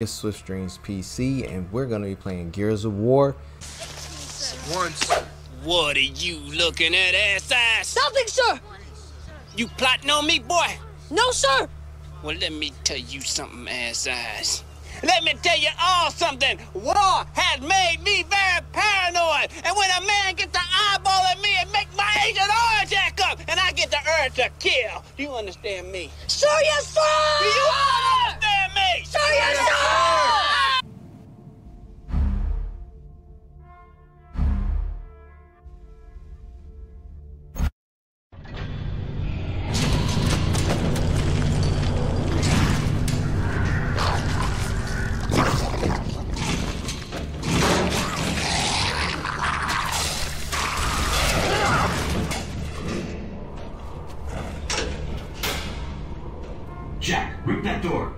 It's Swift Streams PC, and we're gonna be playing Gears of War. Once. What are you looking at, ass ass? Nothing, sir! You plotting on me, boy? No, sir! Well, let me tell you something, ass ass. Let me tell you all something. War has made me very paranoid. And when a man gets the eyeball at me, it makes my agent orange act up. And I get the urge to kill. Do you understand me? Sir, yes, sir! Do you all Sir! Jack, rip that door.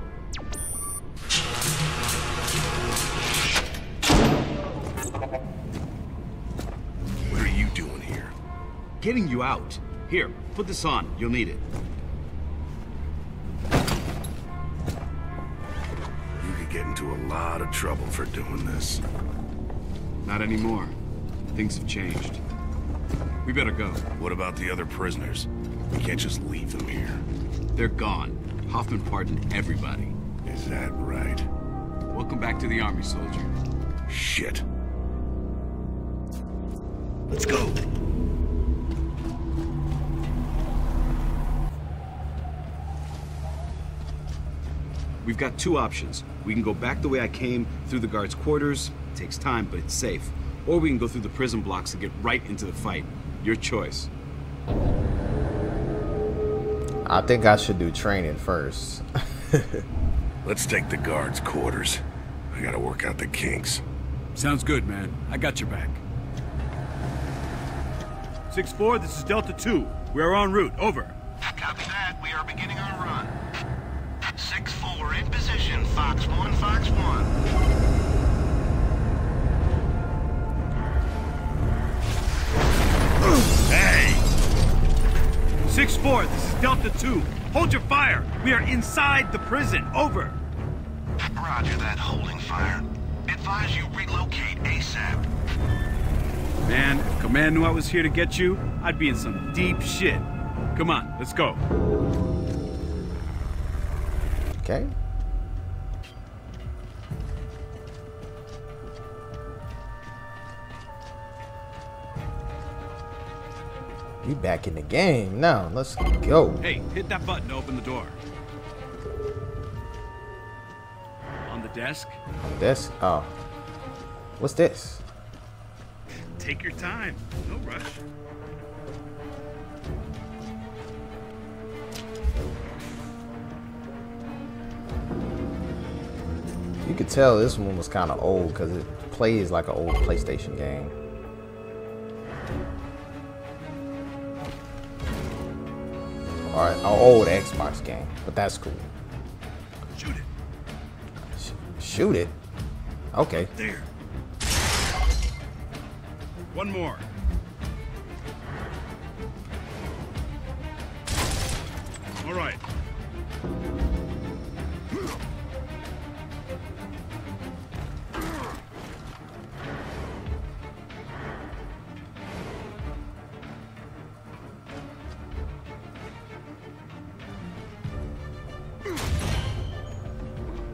What are you doing here? Getting you out. Here, put this on. You'll need it. You could get into a lot of trouble for doing this. Not anymore. Things have changed. We better go. What about the other prisoners? We can't just leave them here. They're gone. Hoffman pardoned everybody. Is that right? Welcome back to the army, soldier. Shit. Let's go. We've got two options. We can go back the way I came, through the guards' quarters. It takes time, but it's safe. Or we can go through the prison blocks and get right into the fight. Your choice. I think I should do training first. Let's take the guards' quarters. I gotta work out the kinks. Sounds good, man. I got your back. 6-4, this is Delta 2. We are en route. Over. Copy that. We are beginning our run. 6-4 in position. Fox 1, Fox 1. Hey! 6-4, this is Delta 2. Hold your fire. We are inside the prison. Over. Roger that. Holding fire. Advise you relocate ASAP. Man, if Command knew I was here to get you, I'd be in some deep shit. Come on, let's go. okay. We back in the game now. Let's go. Hey, hit that button to open the door. On the desk, On the desk? Oh. What's this? Take your time. No rush. You could tell this one was kind of old because it plays like an old PlayStation game. Or an old Xbox game, but that's cool. Shoot it. Sh- shoot it. Okay. There. One more. All right.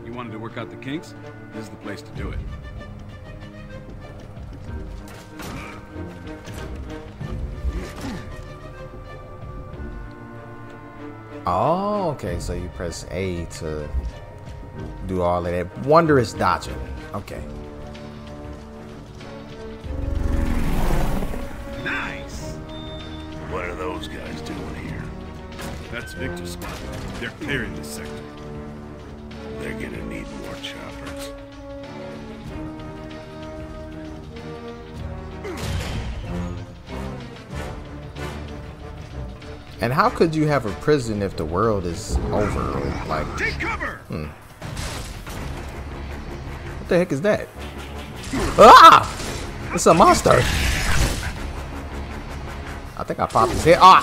You wanted to work out the kinks? This is the place to do it. Okay. So you press A to do all of that wondrous dodging. Okay. Nice! What are those guys doing here? That's Victor's squad. They're clearing this sector. And how could you have a prison if the world is over? Like, Take cover! what the heck is that? Ah! It's a monster. I think I popped his head. Ah!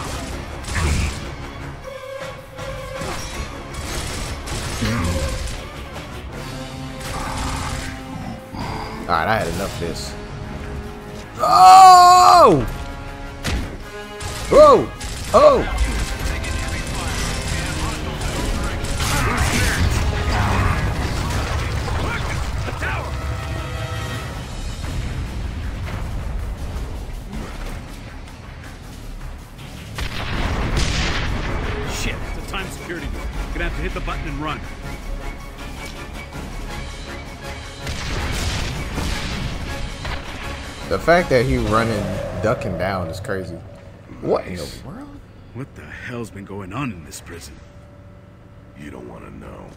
Alright, I had enough of this. Oh! Whoa! Oh! Shit, it's a time security door. Gonna have to hit the button and run. The fact that he running, ducking down is crazy. What in the world? What the hell's been going on in this prison? You don't want to know.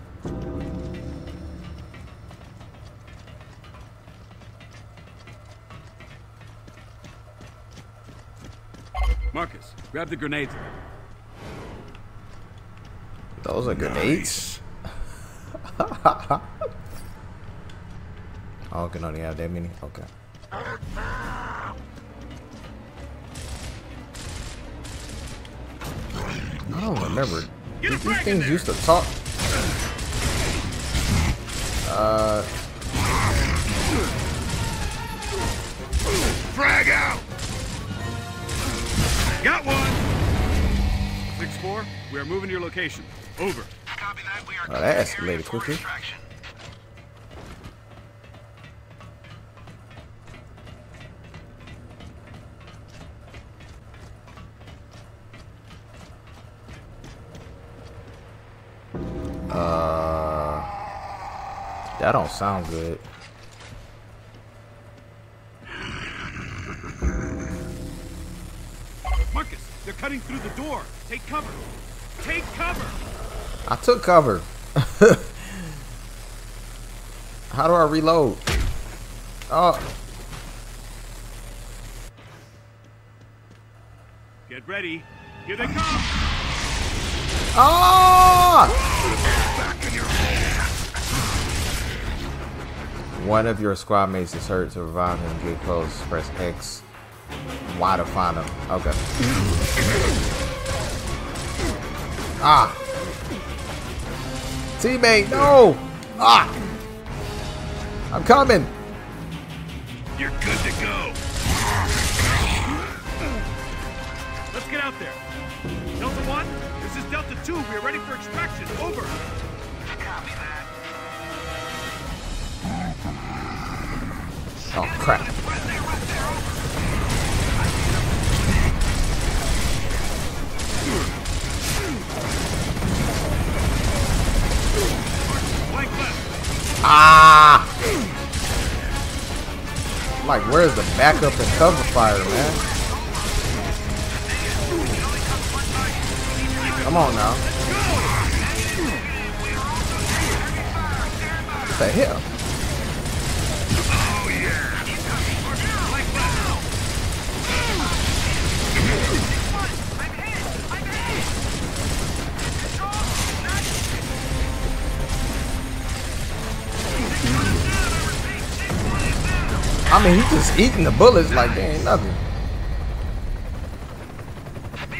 Marcus, grab the grenades. Those are grenades. Nice. oh, can only have that many. Okay. I don't remember. These things used to talk? Uh, Frag out! Got one! 6-4, we are moving to your location. Over. Copy that. We are Oh, that clearing the area escalated quickly. That don't sound good. Marcus, they're cutting through the door. Take cover. Take cover! I took cover. How do I reload? Oh, Get ready. Here they come! ah! One of your squad mates is hurt. To revive him, get close. Press X. Y to find him. Okay. Ah. Teammate, no! Ah! I'm coming! You're good to go. Let's get out there. Delta 1, this is Delta 2. We are ready for extraction. Over. Copy that. Oh, crap. Ah! Like, where's the backup and cover fire, man? Come on now. What the hell? I mean, he's just eating the bullets like they ain't nothing. We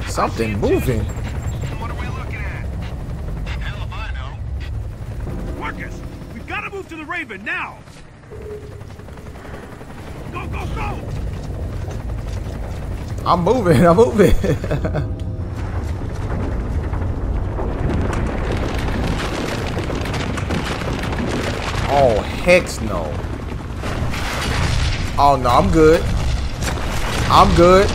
we something moving. What are we looking at? Hell if I know. Marcus, we've got to move to the Raven now. Go, go, go! I'm moving. I'm moving. oh, hex no. Oh, no. I'm good. I'm good.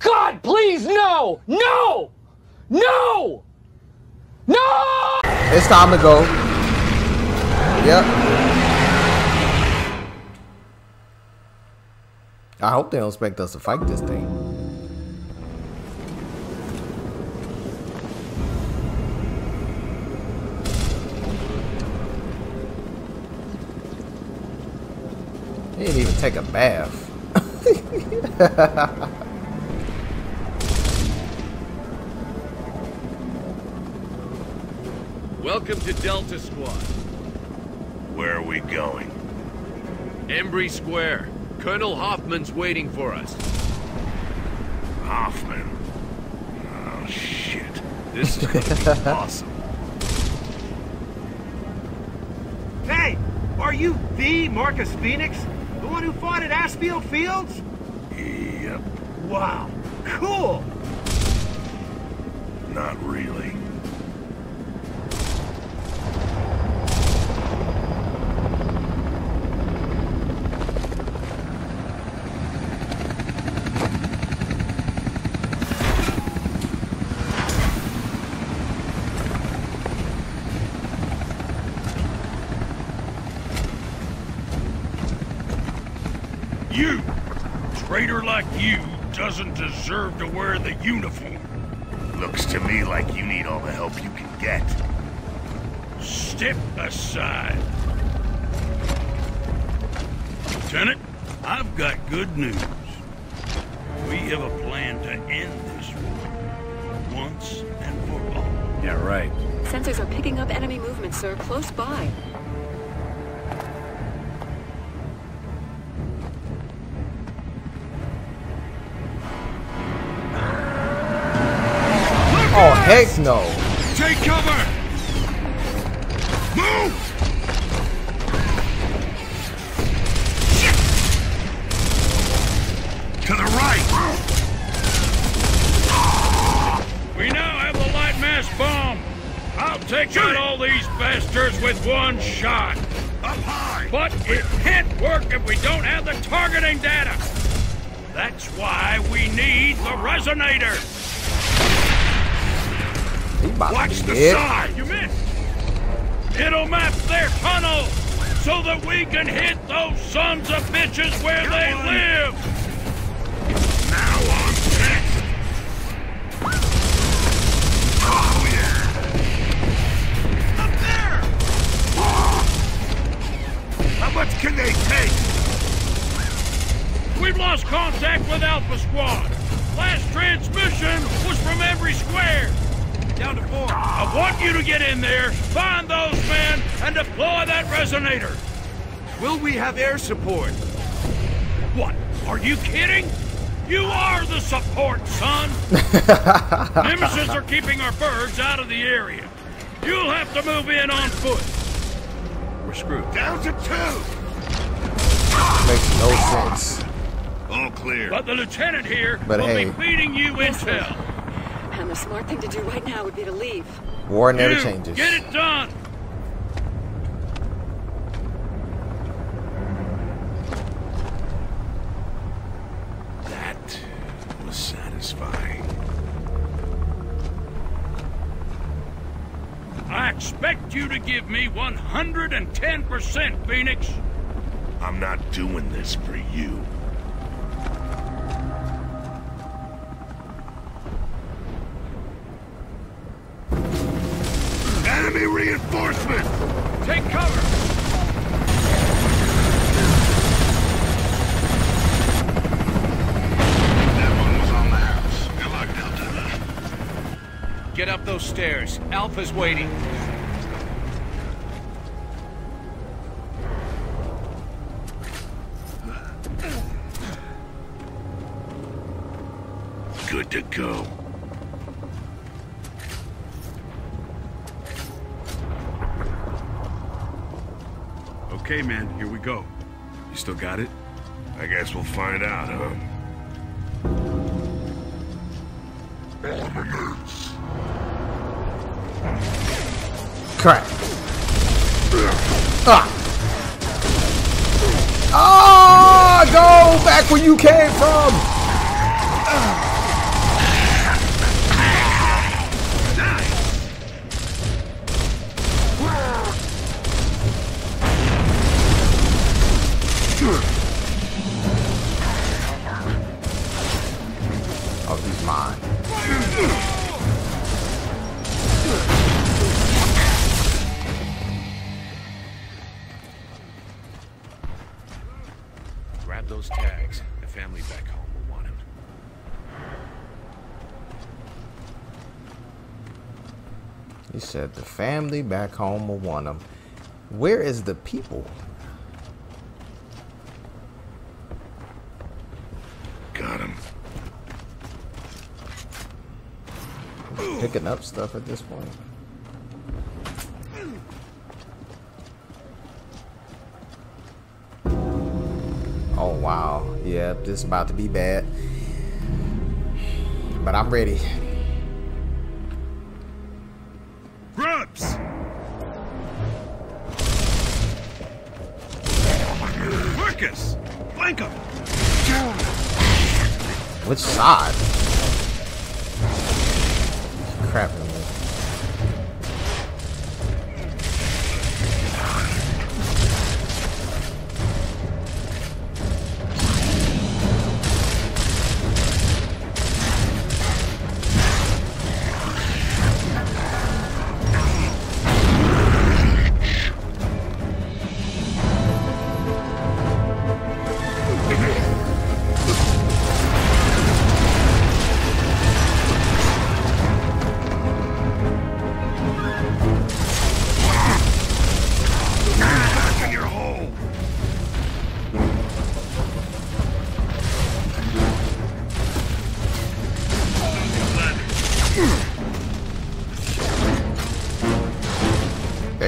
God, please, no! No! No! No! It's time to go. Yep. I hope they don't expect us to fight this thing. He didn't even take a bath. Welcome to Delta Squad. Where are we going? Embry Square. Colonel Hoffman's waiting for us. Hoffman. Oh, shit. This is gonna be awesome. Hey, are you the Marcus Phoenix? The one who fought at Aspho Fields? Yep, Wow, cool! not really. You! A traitor like you doesn't deserve to wear the uniform. Looks to me like you need all the help you can get. Step aside. Lieutenant, I've got good news. We have a plan to end this war. Once and for all. Yeah, right. Sensors are picking up enemy movement, sir, close by. Heck no. Take cover! Move! To the right! We now have the Lightmass bomb. I'll take out all these bastards with one shot. Up high! But it can't work if we don't have the targeting data. That's why we need the resonator. He about Watch to be the dead. side. You missed. It'll map their tunnel so that we can hit those sons of bitches where they live. Now I'm pissed! Oh, yeah! Up there! How much can they take? We've lost contact with Alpha Squad. Last transmission was from Embry Square. Down to four. I want you to get in there, find those men, and deploy that resonator. Will we have air support? What? Are you kidding? You are the support, son. Nemacysts are keeping our birds out of the area. You'll have to move in on foot. We're screwed. Down to two! Makes no sense. All clear. But the lieutenant here But will hey. be feeding you intel. And the smart thing to do right now would be to leave. War never You, changes. Get it done. That was satisfying. I expect you to give me 110%, Phoenix. I'm not doing this for you. Good luck, Delta. Get up those stairs. Alpha's waiting. Okay, man, here we go. You still got it? I guess we'll find out, huh? Crap. Ah. Ah, go back where you came from. Family back home will want them. Where is the people? Got him. picking up stuff at this point. Oh wow. Yeah, this is about to be bad. But I'm ready. Which side?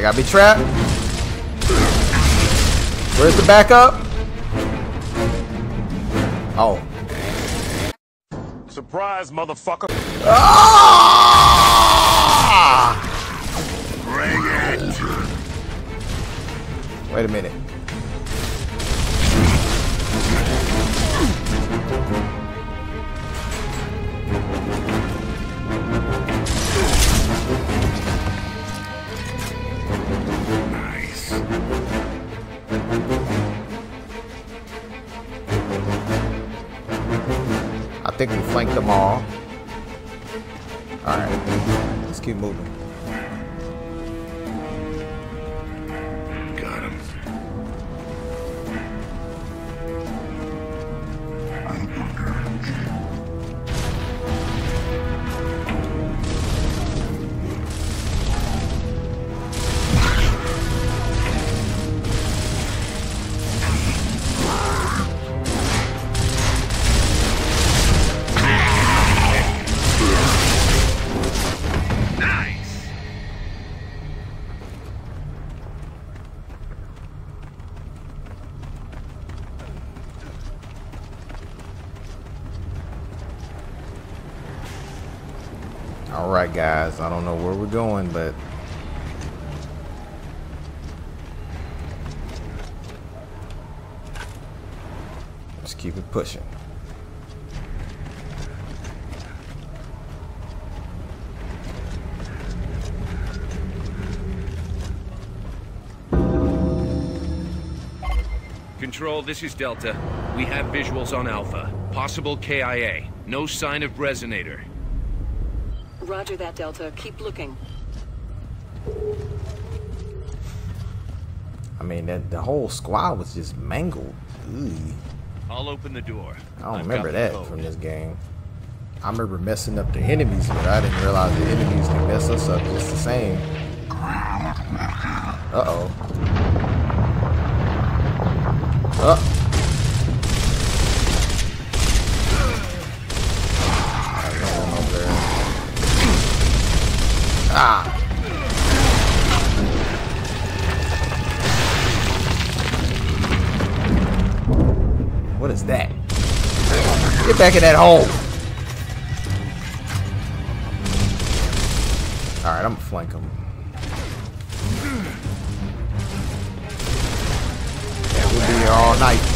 Gotta be trapped. Where's the backup? Oh. Surprise, motherfucker. Ah! Wait a minute. Think we flanked them all. Alright. Let's keep moving. Guys, I don't know where we're going, but let's keep it pushing. Control, this is Delta. We have visuals on Alpha. Possible KIA. No sign of resonator. Roger that, Delta. Keep looking. I mean, that the whole squad was just mangled. Ooh. I'll open the door. I don't I've remember that code. from this game. I remember messing up the enemies, but I didn't realize the enemies can mess us up just the same. Uh-oh. Uh. There's What is that? Get back in that hole. Alright, I'm gonna flank him. Yeah, we'll be all night.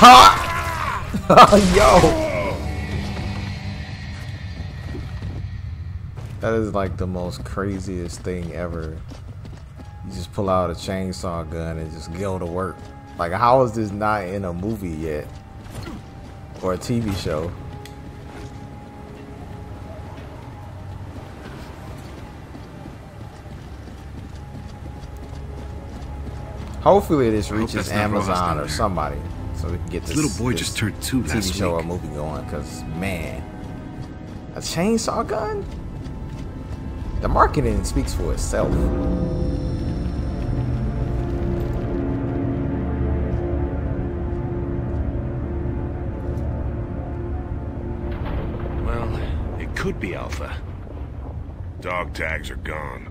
Yo! That is like the most craziest thing ever. You just pull out a chainsaw gun and just go to work. Like, how is this not in a movie yet? Or a TV show? Hopefully this reaches that's not Rojas Amazon or somebody. So we can get this, This little boy this just turned two TV last show week. or movie going. Because, man, a chainsaw gun? The marketing speaks for itself. Well, it could be Alpha. Dog tags are gone.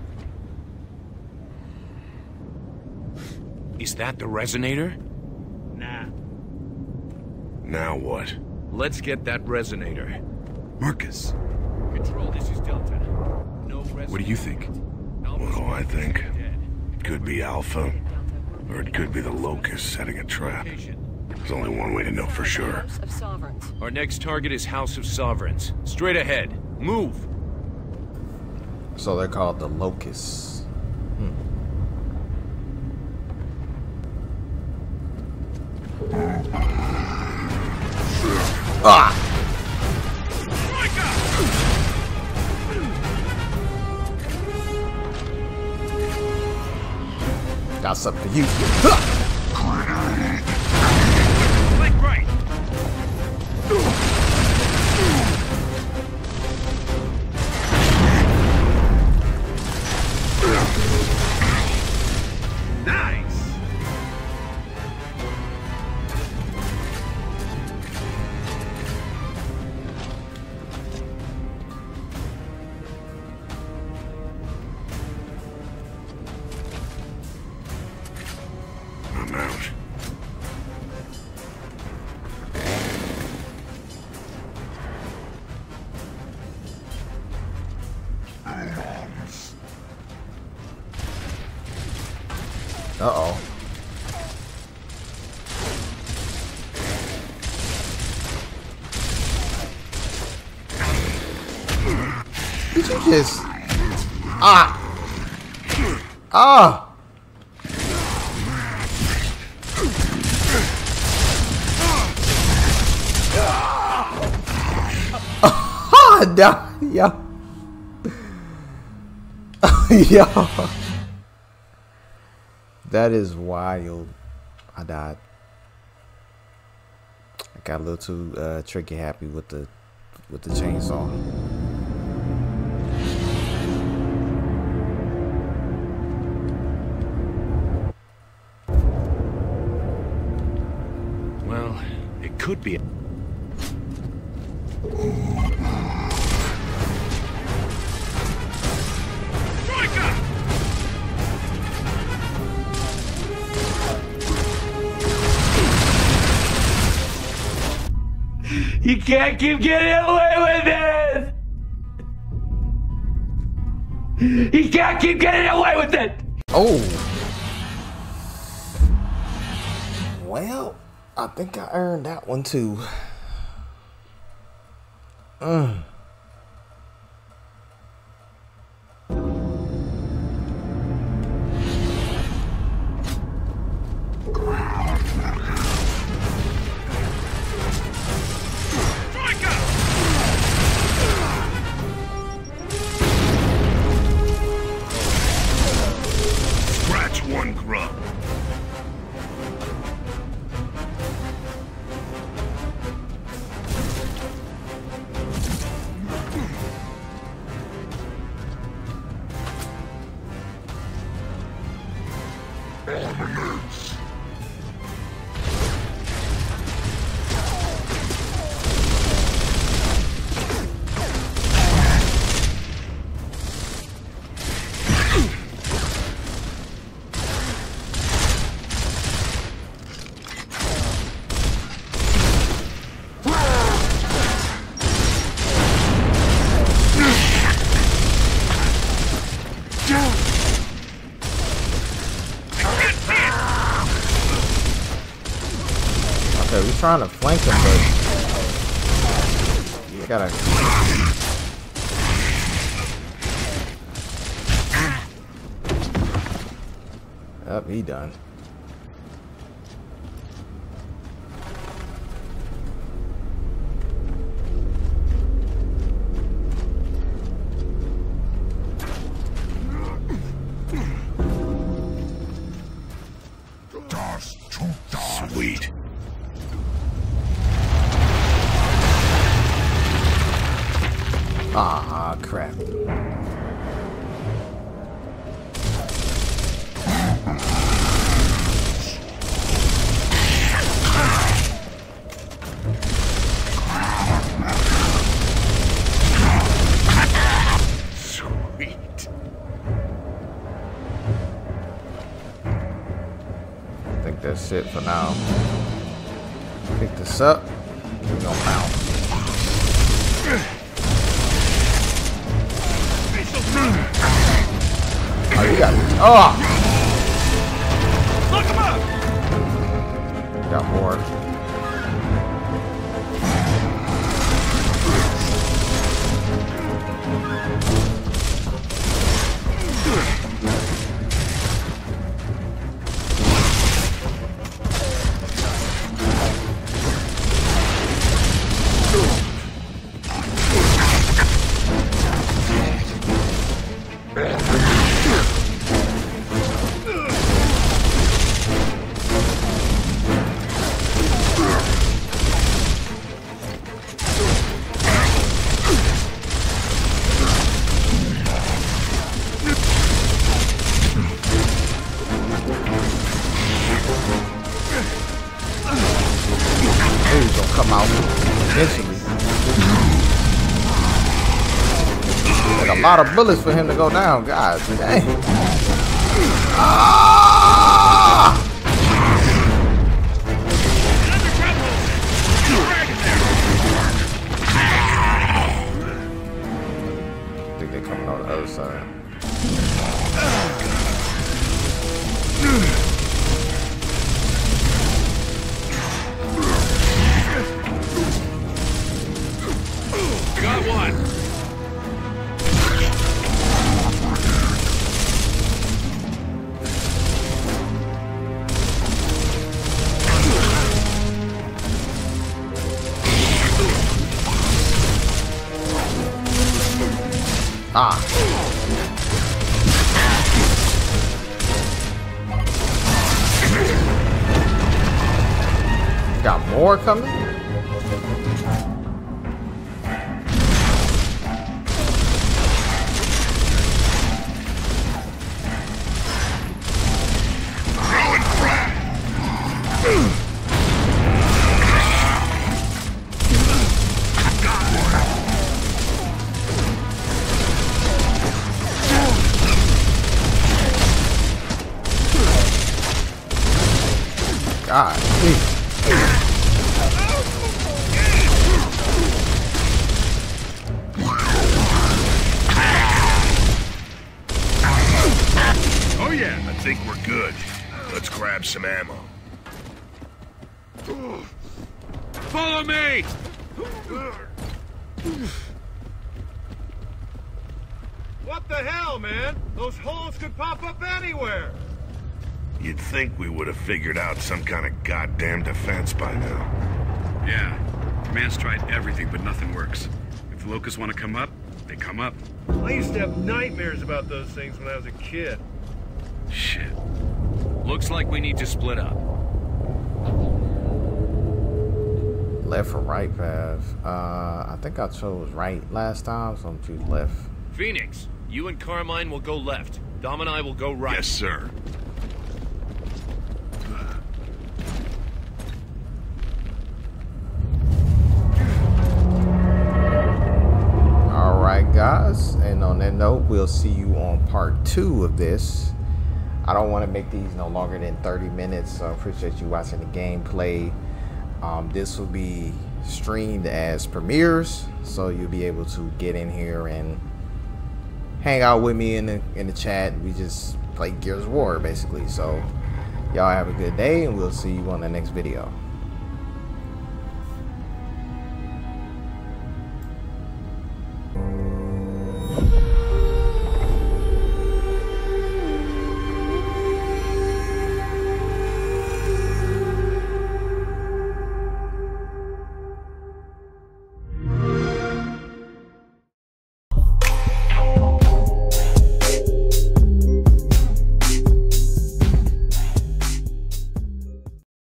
Is that the resonator? Nah. Now what? Let's get that resonator. Marcus, Control, this is Delta. No what do you think? What do I think? It could be Alpha, or it could be the Locust setting a trap. There's only one way to know for sure. House of Sovereigns. Our next target is House of Sovereigns. Straight ahead. Move! So they're called the locusts. Ah! Got something for you. Just ah ah? Ah, yo, yo. That is wild. I died. I got a little too uh, tricky happy with the with the chainsaw. Could be. You can't keep getting away with it! You can't keep getting away with it! Oh. Well, I think I earned that one too. Mm. Trying to flank him, but you gotta. Up, he done. That's it for now. Pick this up. We're gonna mount. Oh, you got Oh! Lot of bullets for him to go down, guys. Dang. Ah! More coming? Think we're good. Let's grab some ammo. Follow me! What the hell, man? Those holes could pop up anywhere. You'd think we would have figured out some kind of goddamn defense by now. Yeah. Command's tried everything, but nothing works. If the locusts want to come up, they come up. I used to have nightmares about those things when I was a kid. Shit. Looks like we need to split up. Left or right path? Uh, I think I chose right last time, so I'm choose left. Phoenix, you and Carmine will go left. Dom and I will go right. Yes, sir. All right, guys. And on that note, we'll see you on part two of this. I don't want to make these no longer than 30 minutes, so I appreciate you watching the gameplay. Um, this will be streamed as premieres, so you'll be able to get in here and hang out with me in the in the chat. We just play Gears of War basically. So y'all have a good day, and we'll see you on the next video.